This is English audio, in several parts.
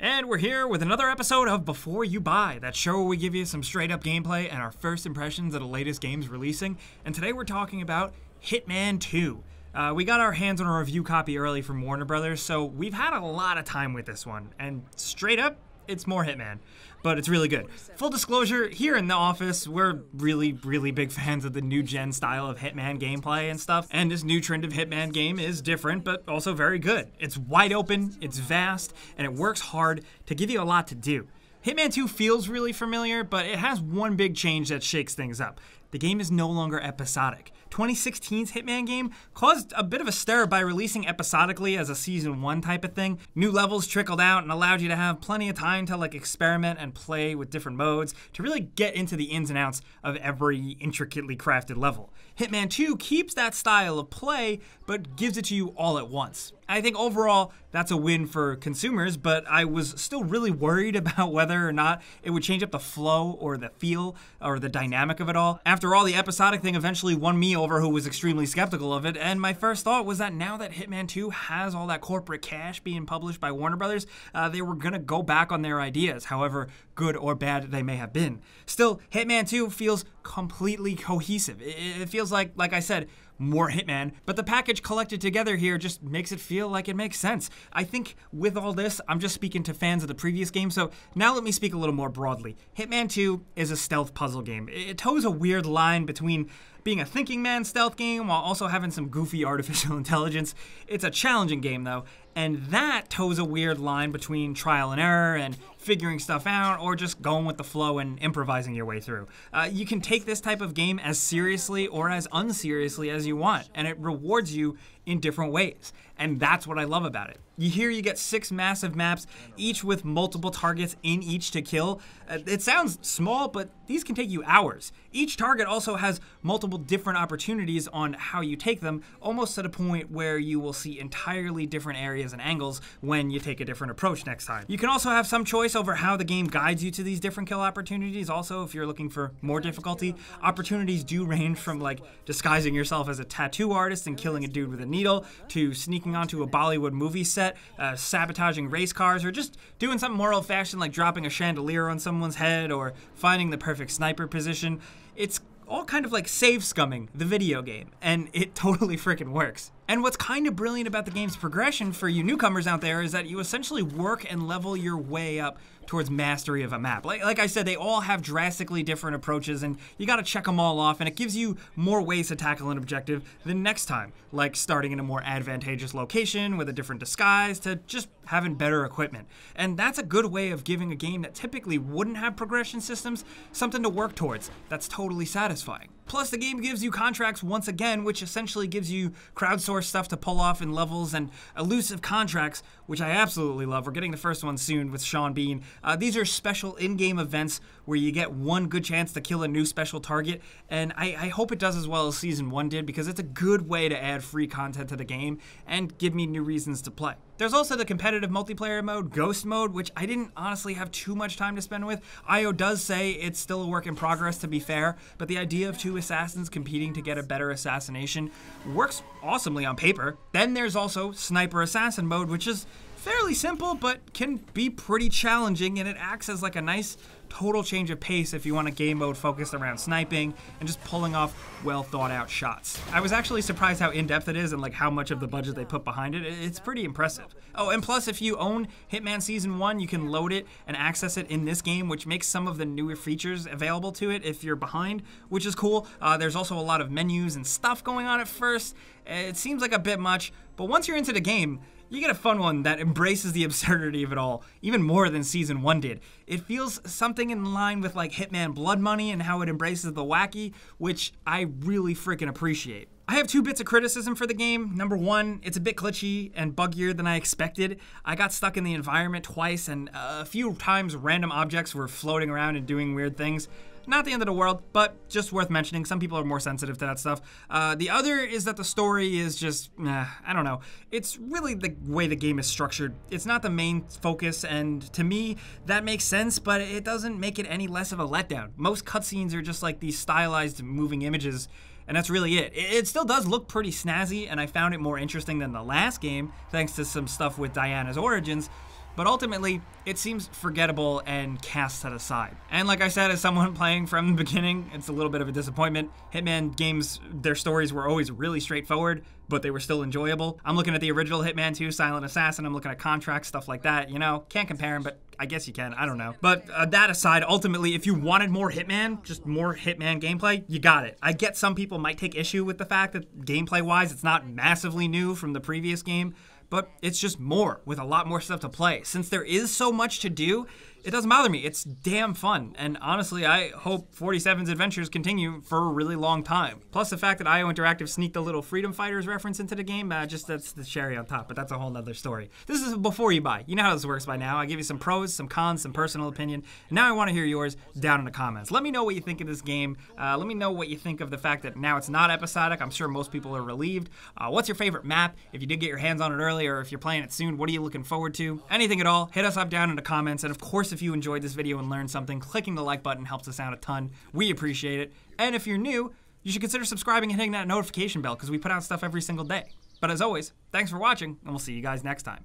And we're here with another episode of Before You Buy, that show where we give you some straight up gameplay and our first impressions of the latest games releasing. And today we're talking about Hitman 2. Uh, we got our hands on a review copy early from Warner Brothers, so we've had a lot of time with this one. And straight up, it's more Hitman, but it's really good. Full disclosure, here in the office, we're really, really big fans of the new gen style of Hitman gameplay and stuff, and this new trend of Hitman game is different, but also very good. It's wide open, it's vast, and it works hard to give you a lot to do. Hitman 2 feels really familiar, but it has one big change that shakes things up. The game is no longer episodic. 2016's Hitman game caused a bit of a stir by releasing episodically as a season 1 type of thing. New levels trickled out and allowed you to have plenty of time to like experiment and play with different modes to really get into the ins and outs of every intricately crafted level. Hitman 2 keeps that style of play but gives it to you all at once. I think overall that's a win for consumers, but I was still really worried about whether or not it would change up the flow or the feel or the dynamic of it all. After all, the episodic thing eventually won me over who was extremely skeptical of it, and my first thought was that now that Hitman 2 has all that corporate cash being published by Warner Brothers, uh, they were gonna go back on their ideas, however good or bad they may have been. Still, Hitman 2 feels completely cohesive. It feels like, like I said, more Hitman, but the package collected together here just makes it feel like it makes sense. I think with all this, I'm just speaking to fans of the previous game, so now let me speak a little more broadly. Hitman 2 is a stealth puzzle game. It toes a weird line between being a thinking man stealth game while also having some goofy artificial intelligence. It's a challenging game though, and that toes a weird line between trial and error and figuring stuff out or just going with the flow and improvising your way through. Uh, you can take this type of game as seriously or as unseriously as you want, and it rewards you in different ways. And that's what I love about it. You hear you get six massive maps, each with multiple targets in each to kill. Uh, it sounds small, but these can take you hours. Each target also has multiple different opportunities on how you take them, almost at a point where you will see entirely different areas and angles when you take a different approach next time. You can also have some choice over how the game guides you to these different kill opportunities. Also, if you're looking for more difficulty, opportunities do range from like disguising yourself as a tattoo artist and killing a dude with a needle to sneaking onto a Bollywood movie set, uh, sabotaging race cars, or just doing something more old fashioned like dropping a chandelier on someone's head or finding the perfect sniper position. It's all kind of like save scumming the video game, and it totally freaking works. And what's kind of brilliant about the game's progression for you newcomers out there is that you essentially work and level your way up towards mastery of a map. Like, like I said, they all have drastically different approaches, and you gotta check them all off, and it gives you more ways to tackle an objective the next time, like starting in a more advantageous location with a different disguise to just having better equipment. And that's a good way of giving a game that typically wouldn't have progression systems something to work towards that's totally satisfying. Plus, the game gives you contracts once again, which essentially gives you crowdsourced stuff to pull off in levels and elusive contracts, which I absolutely love. We're getting the first one soon with Sean Bean. Uh, these are special in game events where you get one good chance to kill a new special target, and I, I hope it does as well as Season 1 did because it's a good way to add free content to the game and give me new reasons to play. There's also the competitive multiplayer mode, Ghost Mode, which I didn't honestly have too much time to spend with. IO does say it's still a work in progress, to be fair, but the idea of two assassins competing to get a better assassination works awesomely on paper. Then there's also Sniper Assassin Mode, which is fairly simple, but can be pretty challenging, and it acts as like a nice total change of pace if you want a game mode focused around sniping and just pulling off well thought out shots. I was actually surprised how in-depth it is and like how much of the budget they put behind it. It's pretty impressive. Oh, and plus if you own Hitman Season 1, you can load it and access it in this game, which makes some of the newer features available to it if you're behind, which is cool. Uh, there's also a lot of menus and stuff going on at first. It seems like a bit much, but once you're into the game, you get a fun one that embraces the absurdity of it all, even more than season one did. It feels something in line with like Hitman Blood Money and how it embraces the wacky, which I really freaking appreciate. I have two bits of criticism for the game. Number one, it's a bit glitchy and buggier than I expected. I got stuck in the environment twice, and a few times random objects were floating around and doing weird things. Not the end of the world, but just worth mentioning. Some people are more sensitive to that stuff. Uh, the other is that the story is just, eh, I don't know. It's really the way the game is structured. It's not the main focus, and to me, that makes sense, but it doesn't make it any less of a letdown. Most cutscenes are just like these stylized moving images and that's really it. It still does look pretty snazzy, and I found it more interesting than the last game, thanks to some stuff with Diana's origins, but ultimately, it seems forgettable and cast to the side. And like I said, as someone playing from the beginning, it's a little bit of a disappointment. Hitman games, their stories were always really straightforward, but they were still enjoyable. I'm looking at the original Hitman 2, Silent Assassin, I'm looking at Contract, stuff like that, you know? Can't compare them, but I guess you can. I don't know. But uh, that aside, ultimately, if you wanted more Hitman, just more Hitman gameplay, you got it. I get some people might take issue with the fact that gameplay wise, it's not massively new from the previous game, but it's just more with a lot more stuff to play. Since there is so much to do, it doesn't bother me. It's damn fun. And honestly, I hope 47's adventures continue for a really long time. Plus, the fact that IO Interactive sneaked a little Freedom Fighters reference into the game, uh, just that's the cherry on top, but that's a whole nother story. This is before you buy. You know how this works by now. I give you some pros, some cons, some personal opinion. Now I want to hear yours down in the comments. Let me know what you think of this game. Uh, let me know what you think of the fact that now it's not episodic. I'm sure most people are relieved. Uh, what's your favorite map? If you did get your hands on it early, or if you're playing it soon, what are you looking forward to? Anything at all, hit us up down in the comments. And of course, if you enjoyed this video and learned something, clicking the like button helps us out a ton. We appreciate it. And if you're new, you should consider subscribing and hitting that notification bell because we put out stuff every single day. But as always, thanks for watching, and we'll see you guys next time.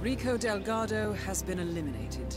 Rico Delgado has been eliminated.